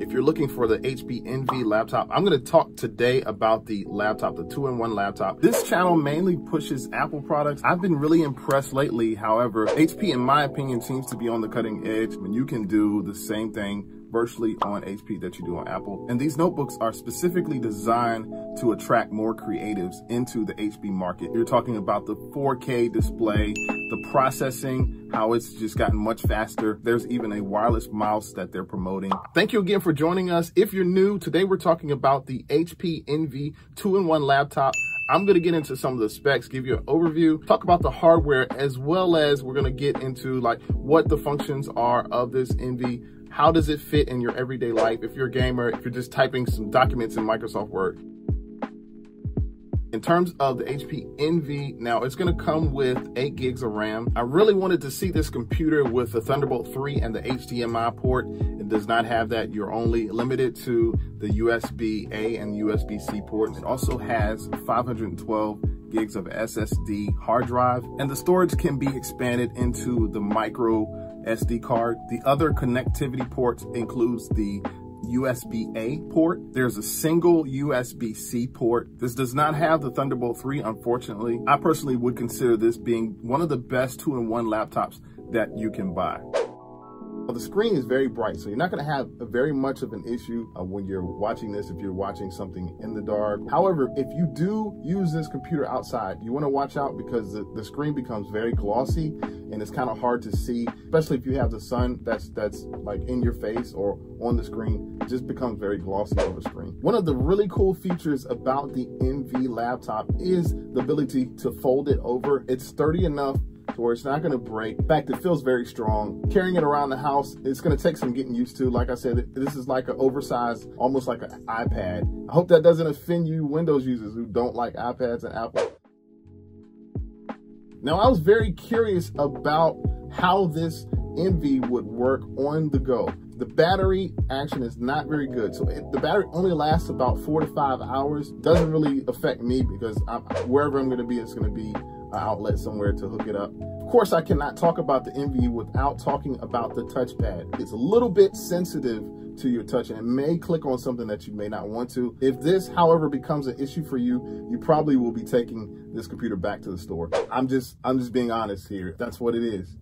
If you're looking for the HP Envy laptop, I'm going to talk today about the laptop, the two-in-one laptop. This channel mainly pushes Apple products. I've been really impressed lately. However, HP, in my opinion, seems to be on the cutting edge when you can do the same thing virtually on HP that you do on Apple. And these notebooks are specifically designed to attract more creatives into the HP market. You're talking about the 4K display, the processing, how it's just gotten much faster. There's even a wireless mouse that they're promoting. Thank you again for joining us. If you're new, today we're talking about the HP Envy 2-in-1 laptop. I'm going to get into some of the specs, give you an overview, talk about the hardware, as well as we're going to get into like what the functions are of this Envy how does it fit in your everyday life? If you're a gamer, if you're just typing some documents in Microsoft Word. In terms of the HP Envy, now it's gonna come with eight gigs of RAM. I really wanted to see this computer with the Thunderbolt 3 and the HDMI port. It does not have that. You're only limited to the USB-A and USB-C ports. It also has 512 gigs of SSD hard drive, and the storage can be expanded into the micro SD card. The other connectivity ports includes the USB-A port. There's a single USB-C port. This does not have the Thunderbolt 3, unfortunately. I personally would consider this being one of the best two-in-one laptops that you can buy. The screen is very bright, so you're not going to have very much of an issue uh, when you're watching this if you're watching something in the dark. However, if you do use this computer outside, you want to watch out because the, the screen becomes very glossy and it's kind of hard to see, especially if you have the sun that's that's like in your face or on the screen. It just becomes very glossy on the screen. One of the really cool features about the Envy laptop is the ability to fold it over. It's sturdy enough where it's not going to break. In fact, it feels very strong. Carrying it around the house, it's going to take some getting used to. Like I said, this is like an oversized, almost like an iPad. I hope that doesn't offend you Windows users who don't like iPads and Apple. Now, I was very curious about how this Envy would work on the go. The battery action is not very good. So it, the battery only lasts about four to five hours. Doesn't really affect me because I'm, wherever I'm going to be, it's going to be outlet somewhere to hook it up. Of course, I cannot talk about the Envy without talking about the touchpad. It's a little bit sensitive to your touch and it may click on something that you may not want to. If this, however, becomes an issue for you, you probably will be taking this computer back to the store. I'm just, I'm just being honest here. That's what it is.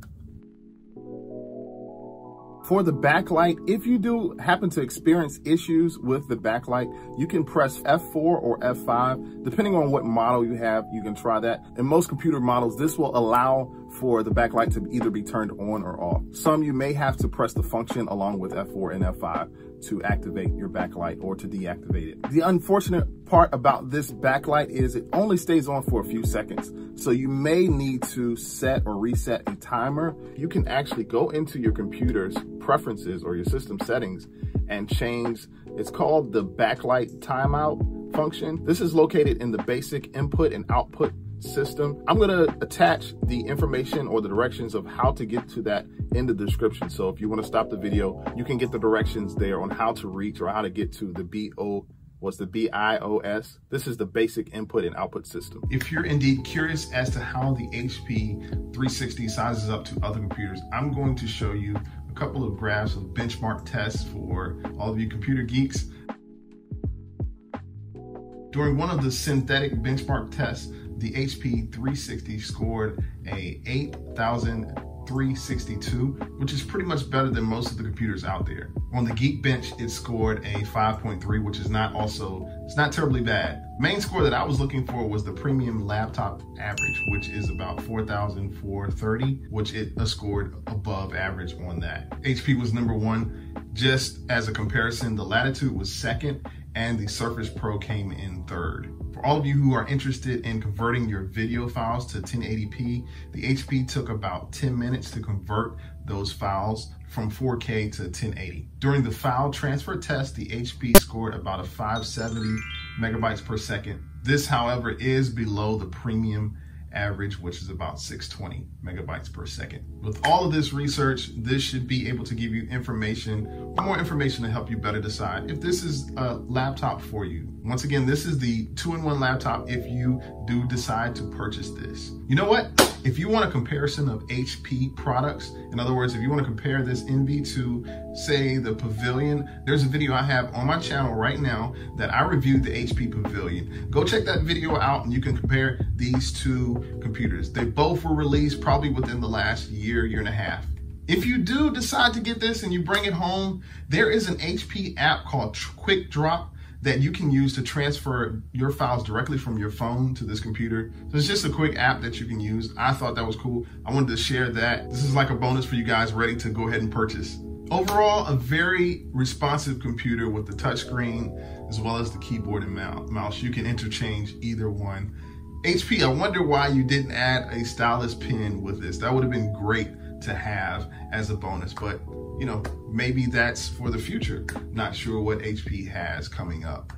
For the backlight, if you do happen to experience issues with the backlight, you can press F4 or F5. Depending on what model you have, you can try that. In most computer models, this will allow for the backlight to either be turned on or off. Some you may have to press the function along with F4 and F5 to activate your backlight or to deactivate it. The unfortunate part about this backlight is it only stays on for a few seconds. So you may need to set or reset a timer. You can actually go into your computer's preferences or your system settings and change, it's called the backlight timeout function. This is located in the basic input and output system. I'm gonna attach the information or the directions of how to get to that in the description. So if you wanna stop the video, you can get the directions there on how to reach or how to get to the BO was the BIOS. This is the basic input and output system. If you're indeed curious as to how the HP 360 sizes up to other computers, I'm going to show you a couple of graphs of benchmark tests for all of you computer geeks. During one of the synthetic benchmark tests, the HP 360 scored a 8,362, which is pretty much better than most of the computers out there. On the Geekbench, it scored a 5.3, which is not also, it's not terribly bad. Main score that I was looking for was the premium laptop average, which is about 4,430, which it uh, scored above average on that. HP was number one. Just as a comparison, the Latitude was second and the Surface Pro came in third. For all of you who are interested in converting your video files to 1080p, the HP took about 10 minutes to convert those files from 4K to 1080. During the file transfer test, the HP scored about a 570 megabytes per second. This, however, is below the premium average, which is about 620 megabytes per second. With all of this research, this should be able to give you information, more information to help you better decide if this is a laptop for you. Once again, this is the two-in-one laptop if you do decide to purchase this. You know what? If you want a comparison of HP products, in other words, if you want to compare this Envy to say the Pavilion, there's a video I have on my channel right now that I reviewed the HP Pavilion. Go check that video out and you can compare these two computers. They both were released probably within the last year, year and a half. If you do decide to get this and you bring it home, there is an HP app called Quick Drop that you can use to transfer your files directly from your phone to this computer. So it's just a quick app that you can use. I thought that was cool. I wanted to share that. This is like a bonus for you guys ready to go ahead and purchase. Overall, a very responsive computer with the touchscreen as well as the keyboard and mouse. You can interchange either one. HP, I wonder why you didn't add a stylus pen with this. That would have been great to have as a bonus, but you know, maybe that's for the future. Not sure what HP has coming up.